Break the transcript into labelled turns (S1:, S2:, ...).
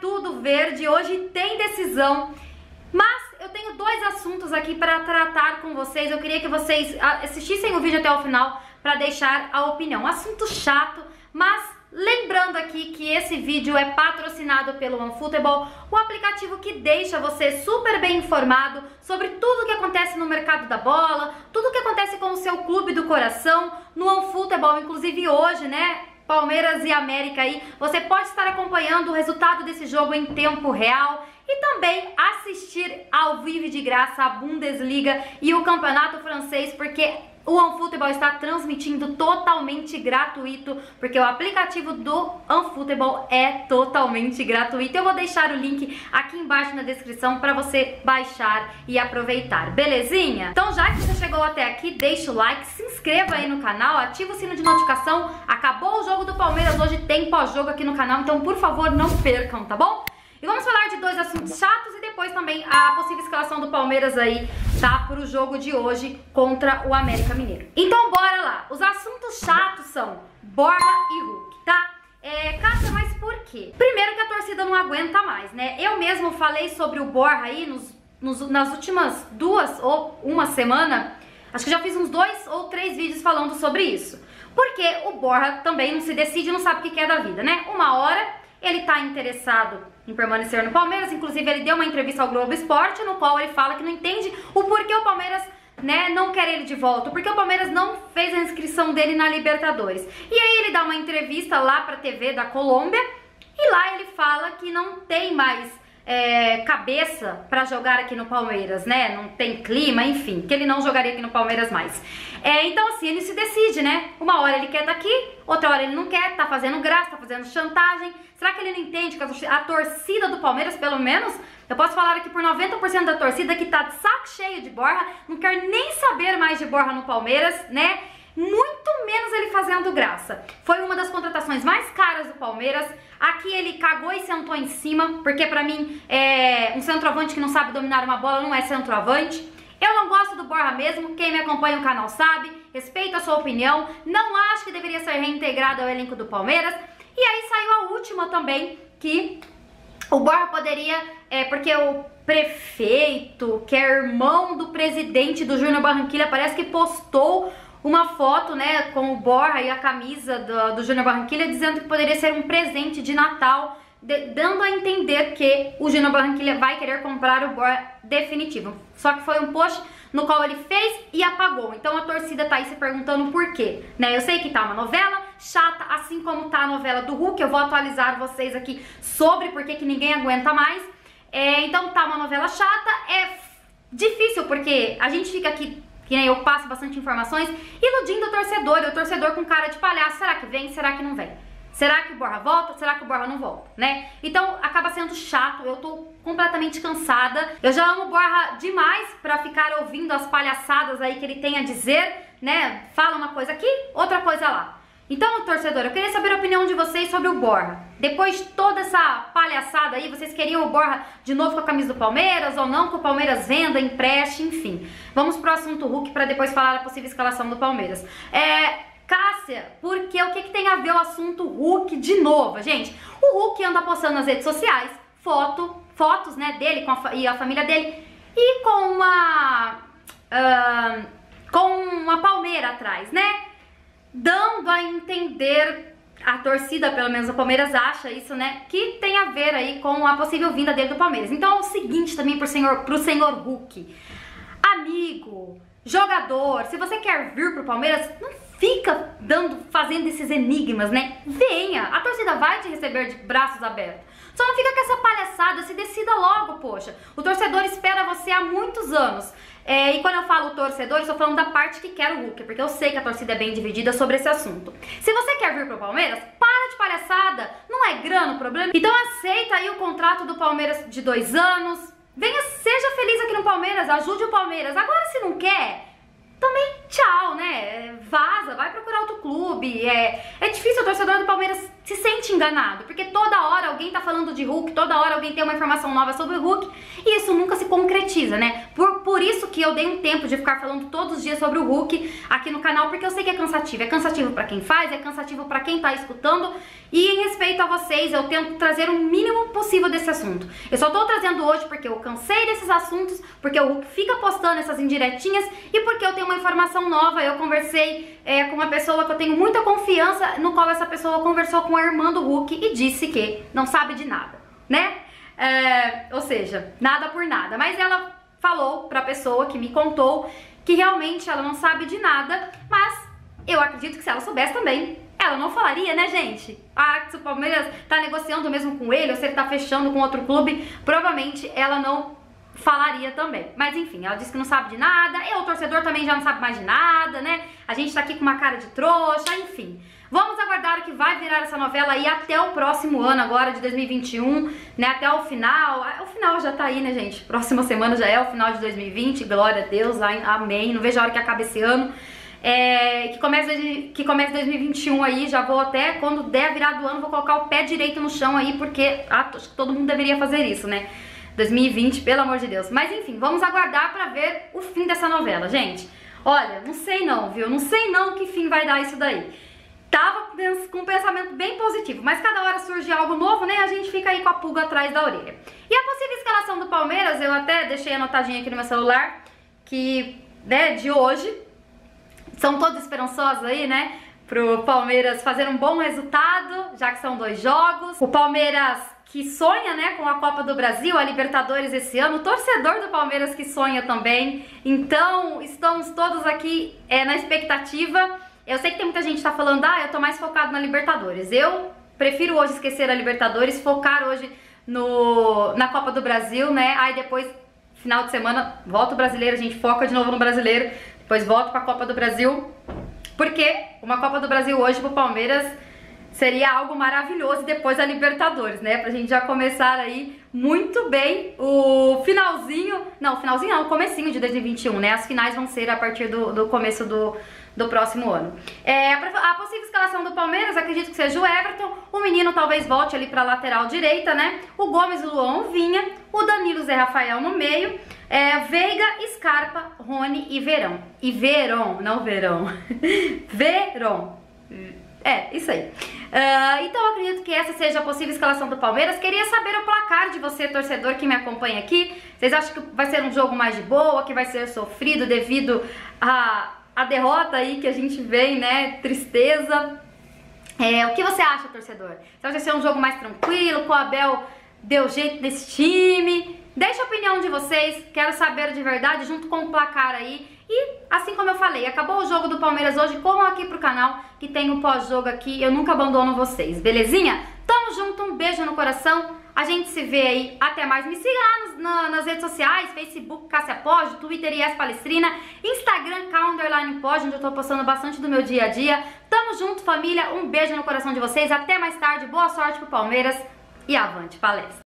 S1: tudo verde. Hoje tem decisão. Mas eu tenho dois assuntos aqui para tratar com vocês. Eu queria que vocês assistissem o vídeo até o final para deixar a opinião. Assunto chato, mas Lembrando aqui que esse vídeo é patrocinado pelo OneFootball, o aplicativo que deixa você super bem informado sobre tudo o que acontece no mercado da bola, tudo o que acontece com o seu clube do coração no OneFootball, inclusive hoje, né? Palmeiras e América aí, você pode estar acompanhando o resultado desse jogo em tempo real e também assistir ao vivo de graça a Bundesliga e o Campeonato Francês, porque o OneFootball está transmitindo totalmente gratuito, porque o aplicativo do OneFootball é totalmente gratuito. Eu vou deixar o link aqui embaixo na descrição para você baixar e aproveitar, belezinha? Então já que você chegou até aqui, deixa o like, se inscreva aí no canal, ativa o sino de notificação. Acabou o jogo do Palmeiras, hoje tem pós-jogo aqui no canal, então por favor não percam, tá bom? E vamos falar de dois assuntos chatos e depois também a possível escalação do Palmeiras aí, tá? Pro jogo de hoje contra o América Mineiro. Então bora lá. Os assuntos chatos são Borra e Hulk, tá? É, Cássia, mas por quê? Primeiro que a torcida não aguenta mais, né? Eu mesmo falei sobre o Borra aí nos, nos, nas últimas duas ou uma semana. Acho que já fiz uns dois ou três vídeos falando sobre isso. Porque o Borra também não se decide, não sabe o que é da vida, né? Uma hora ele está interessado em permanecer no Palmeiras, inclusive ele deu uma entrevista ao Globo Esporte no qual ele fala que não entende o porquê o Palmeiras né, não quer ele de volta, porque o Palmeiras não fez a inscrição dele na Libertadores. E aí ele dá uma entrevista lá para a TV da Colômbia e lá ele fala que não tem mais é, cabeça para jogar aqui no Palmeiras, né? Não tem clima, enfim, que ele não jogaria aqui no Palmeiras mais. É, então assim, ele se decide, né? Uma hora ele quer estar aqui, outra hora ele não quer, tá fazendo graça, tá fazendo chantagem. Será que ele não entende que a torcida do Palmeiras, pelo menos, eu posso falar aqui por 90% da torcida que tá de saco cheio de Borra, não quer nem saber mais de Borra no Palmeiras, né? Muito menos ele fazendo graça. Foi uma das contratações mais caras do Palmeiras. Aqui ele cagou e sentou em cima, porque pra mim é, um centroavante que não sabe dominar uma bola não é centroavante. Eu não gosto do Borja mesmo, quem me acompanha no canal sabe, respeito a sua opinião, não acho que deveria ser reintegrado ao elenco do Palmeiras. E aí saiu a última também, que o Borja poderia, é, porque o prefeito, que é irmão do presidente do Júnior Barranquilla, parece que postou uma foto, né, com o Borra e a camisa do, do Júnior Barranquilla dizendo que poderia ser um presente de Natal, de, dando a entender que o Júnior Barranquilla vai querer comprar o Borra definitivo. Só que foi um post no qual ele fez e apagou. Então a torcida tá aí se perguntando por quê, né? Eu sei que tá uma novela chata, assim como tá a novela do Hulk, eu vou atualizar vocês aqui sobre por que ninguém aguenta mais. É, então tá uma novela chata, é difícil porque a gente fica aqui que nem eu passo bastante informações, iludindo o torcedor, e o torcedor com cara de palhaço, será que vem, será que não vem? Será que o Borra volta? Será que o Borra não volta, né? Então acaba sendo chato, eu tô completamente cansada. Eu já amo o Borra demais pra ficar ouvindo as palhaçadas aí que ele tem a dizer, né? Fala uma coisa aqui, outra coisa lá. Então, torcedor, eu queria saber a opinião de vocês sobre o Borja. Depois de toda essa palhaçada aí, vocês queriam o Borja de novo com a camisa do Palmeiras ou não? Que o Palmeiras venda, empreste, enfim. Vamos pro assunto Hulk para depois falar a possível escalação do Palmeiras. É, Cássia, porque o que, que tem a ver o assunto Hulk de novo? Gente, o Hulk anda postando nas redes sociais foto, fotos né, dele com a, e a família dele e com uma. Uh, com uma palmeira atrás, né? Dando a entender a torcida, pelo menos o Palmeiras acha isso, né? Que tem a ver aí com a possível vinda dele do Palmeiras. Então é o seguinte também pro senhor, pro senhor Hulk. Amigo, jogador, se você quer vir pro Palmeiras, não fica dando, fazendo esses enigmas, né? Venha, a torcida vai te receber de braços abertos. Só não fica com essa palhaçada, se decida logo, poxa. O torcedor espera você há muitos anos. É, e quando eu falo torcedor, estou falando da parte que quer o Hulk, porque eu sei que a torcida é bem dividida sobre esse assunto. Se você quer vir pro Palmeiras, para de palhaçada, não é grana o problema. Então aceita aí o contrato do Palmeiras de dois anos, venha, seja feliz aqui no Palmeiras, ajude o Palmeiras. Agora se não quer, também tchau, né? Vaza, vai procurar outro clube. É, é difícil o torcedor do Palmeiras se sente enganado, porque toda hora alguém tá falando de Hulk, toda hora alguém tem uma informação nova sobre o Hulk, e isso nunca se concretiza, né? Por, por isso que eu dei um tempo de ficar falando todos os dias sobre o Hulk aqui no canal, porque eu sei que é cansativo. É cansativo para quem faz, é cansativo para quem tá escutando. E em respeito a vocês, eu tento trazer o mínimo possível desse assunto. Eu só tô trazendo hoje porque eu cansei desses assuntos, porque o Hulk fica postando essas indiretinhas e porque eu tenho uma informação nova. Eu conversei é, com uma pessoa que eu tenho muita confiança, no qual essa pessoa conversou com a irmã do Hulk e disse que não sabe de nada, né? É, ou seja, nada por nada. Mas ela falou pra pessoa que me contou que realmente ela não sabe de nada, mas eu acredito que se ela soubesse também, ela não falaria, né, gente? Ah, se o Palmeiras tá negociando mesmo com ele, ou se ele tá fechando com outro clube, provavelmente ela não falaria também. Mas enfim, ela disse que não sabe de nada, eu, o torcedor, também já não sabe mais de nada, né? A gente tá aqui com uma cara de trouxa, enfim. O que vai virar essa novela aí até o próximo ano agora de 2021, né? Até o final. Ah, o final já tá aí, né, gente? Próxima semana já é o final de 2020. Glória a Deus, amém. Não vejo a hora que acabe esse ano. É, que, comece, que comece 2021 aí, já vou até, quando der virar do ano, vou colocar o pé direito no chão aí, porque ah, acho que todo mundo deveria fazer isso, né? 2020, pelo amor de Deus. Mas enfim, vamos aguardar pra ver o fim dessa novela, gente. Olha, não sei não, viu? Não sei não que fim vai dar isso daí tava com um pensamento bem positivo, mas cada hora surge algo novo, né? A gente fica aí com a pulga atrás da orelha. E a possível escalação do Palmeiras, eu até deixei anotadinha aqui no meu celular, que, né, de hoje, são todos esperançosos aí, né? Pro Palmeiras fazer um bom resultado, já que são dois jogos. O Palmeiras que sonha, né, com a Copa do Brasil, a Libertadores esse ano, o torcedor do Palmeiras que sonha também. Então, estamos todos aqui é, na expectativa eu sei que tem muita gente que tá falando, ah, eu tô mais focado na Libertadores. Eu prefiro hoje esquecer a Libertadores, focar hoje no, na Copa do Brasil, né? Aí depois, final de semana, volta o brasileiro, a gente foca de novo no brasileiro, depois volta pra Copa do Brasil. Porque uma Copa do Brasil hoje pro Palmeiras seria algo maravilhoso depois da Libertadores, né? Pra gente já começar aí muito bem o finalzinho, não, finalzinho não, o comecinho de 2021, né? As finais vão ser a partir do, do começo do, do próximo ano. É, a possível escalação do Palmeiras, acredito que seja o Everton, o menino talvez volte ali para lateral direita, né? O Gomes, o Luan, o Vinha, o Danilo, Zé Rafael no meio, é, Veiga, Scarpa, Rony e Verão. E Verão, não Verão. Verão. É, isso aí. Uh, então acredito que essa seja a possível escalação do Palmeiras. Queria saber o placar de você, torcedor que me acompanha aqui. Vocês acham que vai ser um jogo mais de boa, que vai ser sofrido devido a a derrota aí que a gente vê, né? Tristeza. É, o que você acha, torcedor? Você acha que ser um jogo mais tranquilo, com o Abel deu jeito nesse time? Deixa a opinião de vocês, quero saber de verdade, junto com o placar aí. E, assim como eu falei, acabou o jogo do Palmeiras hoje, corram aqui pro canal que tem o um pós-jogo aqui, eu nunca abandono vocês, belezinha? Tamo junto, um beijo no coração. A gente se vê aí. Até mais. Me siga lá nos, na, nas redes sociais: Facebook, Cássia Pode, Twitter, IS Palestrina, Instagram, Underline Pode, onde eu tô postando bastante do meu dia a dia. Tamo junto, família. Um beijo no coração de vocês. Até mais tarde. Boa sorte pro Palmeiras e avante palestra.